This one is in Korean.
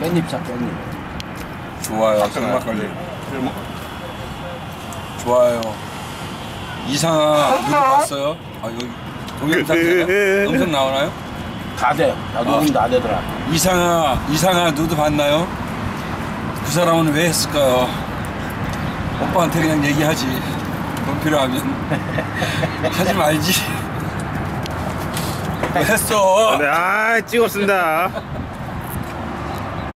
깻잎차 깻잎. 좋아요. 생막걸리. 좋아요. 이상아 누구 아. 봤어요? 아 여기 동영상 되나? 음성 나오나요? 다 돼. 나 아. 녹음 다 되더라. 이상아 이상아 누드 봤나요? 그 사람은 왜 했을까요? 오빠한테 그냥 얘기하지. 돈 필요하면 하지 말지. 아. 왜 했어? 네, 아 찍었습니다